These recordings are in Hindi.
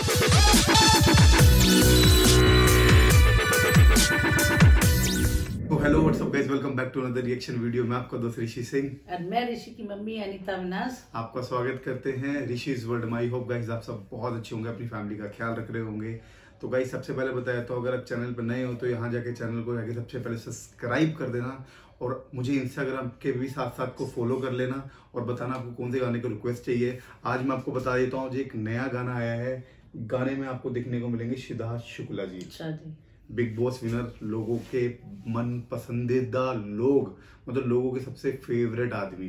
Hello what's up guys welcome back to another reaction video में आपका दोस्त ऋषि सिंह। और मैं ऋषि की मम्मी अनिता विनाश। आपका स्वागत करते हैं Rishi's world my hope guys आप सब बहुत अच्छे होंगे अपनी फैमिली का ख्याल रख रहे होंगे। तो गाइस सबसे पहले बताया तो अगर आप चैनल पर नए हो तो यहाँ जाके चैनल को जाके सबसे पहले सब्सक्राइब कर देना और मुझे इंस्टाग्राम के भी साथ साथ को फॉलो कर लेना और बताना आपको कौन से गाने को रिक्वेस्ट चाहिए। आज मैं आपको बता देता हूँ जो एक नया गाना आया है। गाने में आपको देखने को मिलेंगे सिद्धार्थ शुक्ला जी। अच्छा जी। बिग बॉस विनर लोगों के मन पसंदीदा लोग मतलब लोगों के सबसे फेवरेट आदमी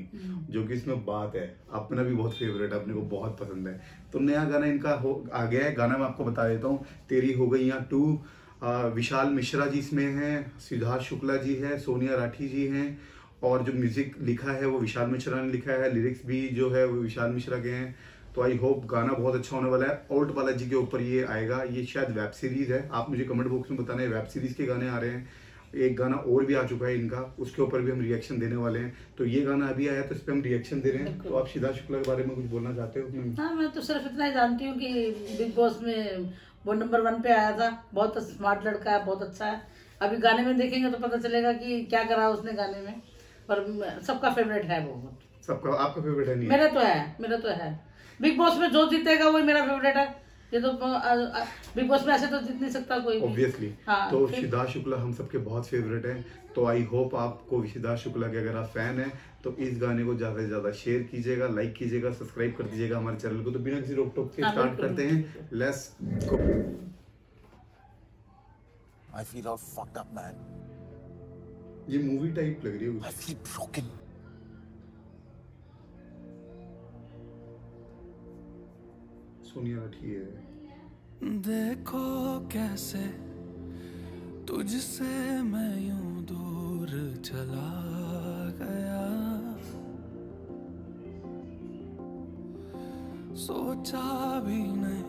जो कि इसमें बात है। अपना भी बहुत फेवरेट है अपने को बहुत पसंद है। तो नया गाना इनका हो आ गया है। गाना मैं आपको बता देता हूँ। तेरी हो गई यहाँ टू विशाल मिश्रा जी इसमें हैं सिद्धार्थ शुक्ला जी है सोनिया राठी जी हैं और जो म्यूज़िक लिखा है वो विशाल मिश्रा ने लिखा है। लिरिक्स भी जो है वो विशाल मिश्रा के हैं। तो आई होप गाना बहुत अच्छा होने वाला है। ओल्ड बालाजी के ऊपर ये आएगा। ये शायद वेब सीरीज़ है। आप मुझे कमेंट बॉक्स में बताना वेब सीरीज़ के गाने आ रहे हैं। एक गाना और भी आ चुका है इनका। उसके ऊपर भी हम रिएक्शन देने वाले हैं। तो ये गाना अभी आया तो इस पर हम रिएक्शन दे रहे हैं। तो आप सिद्धार्थ शुक्ला के बारे में कुछ बोलना चाहते हो? हाँ मैं तो सिर्फ़ इतना ही जानती हूँ कि बिग बॉस में वो नंबर वन पे आया था। बहुत स्मार्ट लड़का है बहुत अच्छा है। अभी गाने में देखेंगे तो पता चलेगा कि क्या करा उसने गाने में। पर सबका फेवरेट है वो। सबका आपका फेवरेट है नहीं? मेरा तो है मेरा तो है। बिग बॉस में जो जीतेगा वही मेरा फेवरेट है। ये तो बिग बॉस में ऐसे तो जीत नहीं सकता कोई ऑब्वियसली हाँ, तो सिद्धार्थ शुक्ला हम सबके बहुत फेवरेट हैं। तो आई होप आपको सिद्धार्थ शुक्ला के अगर आप फ़ैन हैं तो इस गाने को ज़्यादा से ज़्यादा शेयर कीजिएगा लाइक कीजिएगा सब्सक्राइब कर दीजिएगा हमारे चैनल को। तो बिना किसी रोक टोक के स्टार्ट करते हैं। Let's go I feel all fucked up, man. ये मूवी टाइप लग रही है सोनिया राठी है देखो कैसे तुझसे मैं यूँ दूर चला गया। सोचा भी नहीं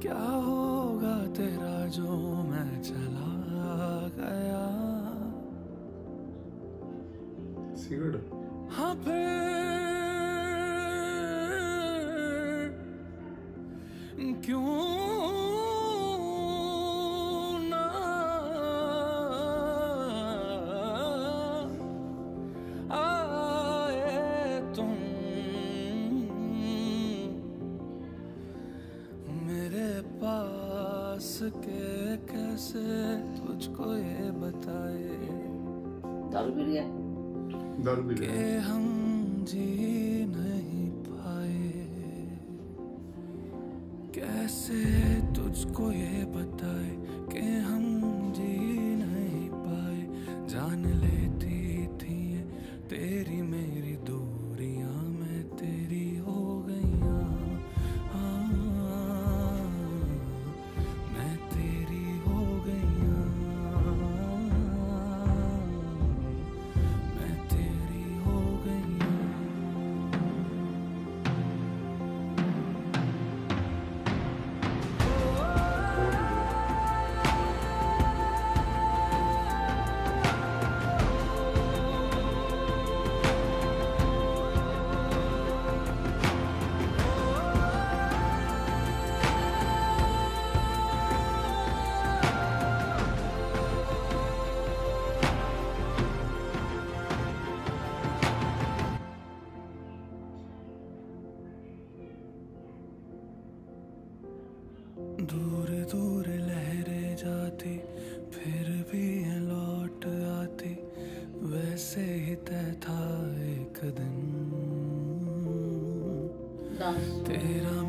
क्या होगा तेरा जो मैं चला गया। सिगरेट? हाँ फिर क्यों ना? आए तुम। मेरे पास के कैसे तुझको ये बताए? दारू पी लिया दारू पी कि लिया हम कैसे तुझको ये बताए कि दूर दूर लहरे जाती फिर भी लौट आती। वैसे ही तय था एक दिन। तेरा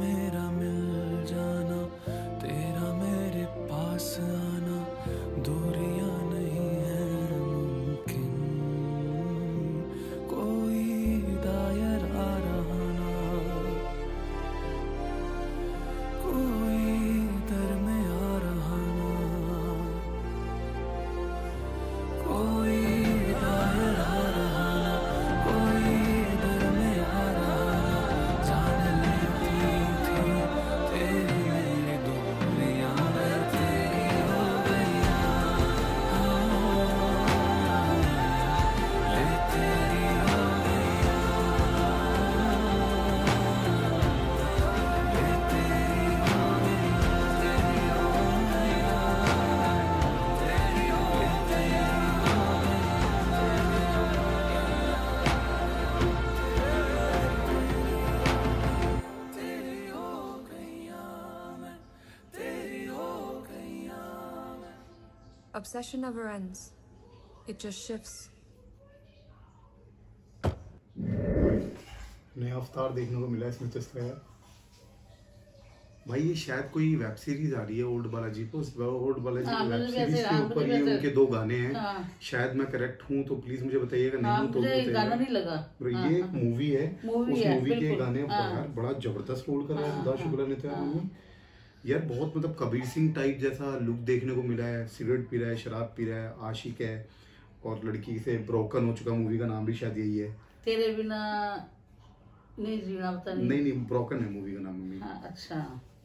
Obsession never ends, it just shifts. नया अवतार देखने को मिला इसमें चस्का यार। भाई ये शायद कोई वेब सीरीज़ आ रही है ओल्ड बालाजी पे। उस ओल्ड बालाजी हाँ, की वेब सीरीज़ के ऊपर ये उनके दो गाने हैं। हाँ। शायद मैं करेक्ट हूँ तो प्लीज़ मुझे बताइएगा नहीं हाँ हूँ तो मुझे गाना नहीं लगा। हाँ, ये एक हाँ। मूवी है। उस मूवी के गाने हाँ। यार बड़ा ज़बरदस्त रोल कर रहा है सिद्धार्थ हाँ, शुक्ला ने तो यार हाँ। बहुत मतलब कबीर सिंह टाइप जैसा लुक देखने को मिला है सिगरेट पी रहा है शराब पी रहा है आशिक है और लड़की से ब्रोकन हो चुका मूवी का नाम भी शायद यही है। तेरे बिना नहीं जीना पता नहीं? नहीं नहीं ब्रोकन है मूवी का नाम मम्मी हाँ अच्छा।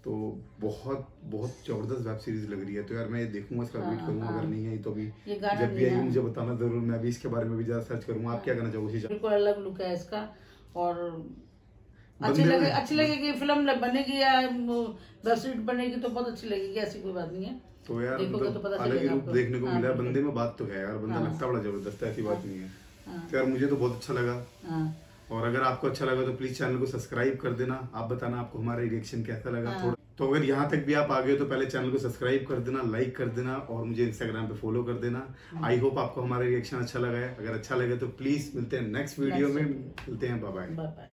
तो बहुत बहुत ज़बरदस्त वेब सीरीज़ लग रही है। तो यार मैं ये देखूँगा इसका हाँ, वेट करूँगा हाँ। अगर नहीं आई तो गाना जब भी भी आई मुझे बताना ज़रूर मैं भी इसके बारे में भी ज़्यादा सर्च करूँगा। आप क्या करना चाहोगे बिल्कुल अलग लुक है इसका और अच्छी लगे अच्छी लगेगी फ़िल्म बनेगी या वेब सीरीज़ बनेगी तो बहुत अच्छी लगेगी ऐसी कोई बात नहीं है। तो यार मतलब तो पता अलग ही रूप देखने को हाँ, मिला बंदे में बात तो है यार बंदा हाँ। लगता बड़ा ज़बरदस्त है ऐसी बात नहीं है। हाँ। तो यार मुझे तो बहुत अच्छा लगा। और अगर आपको अच्छा लगा तो प्लीज़ चैनल को सब्सक्राइब कर देना। आप बताना आपको हमारा रिएक्शन कैसा लगा। थोड़ा। तो अगर यहाँ तक भी आप आ गए तो पहले चैनल को सब्सक्राइब कर देना लाइक कर देना और मुझे इंस्टाग्राम पे फॉलो कर देना। आई होप आपको हमारा रिएक्शन अच्छा लगा है। अगर अच्छा लगे तो प्लीज़ मिलते हैं नेक्स्ट वीडियो में। मिलते हैं बाय बाय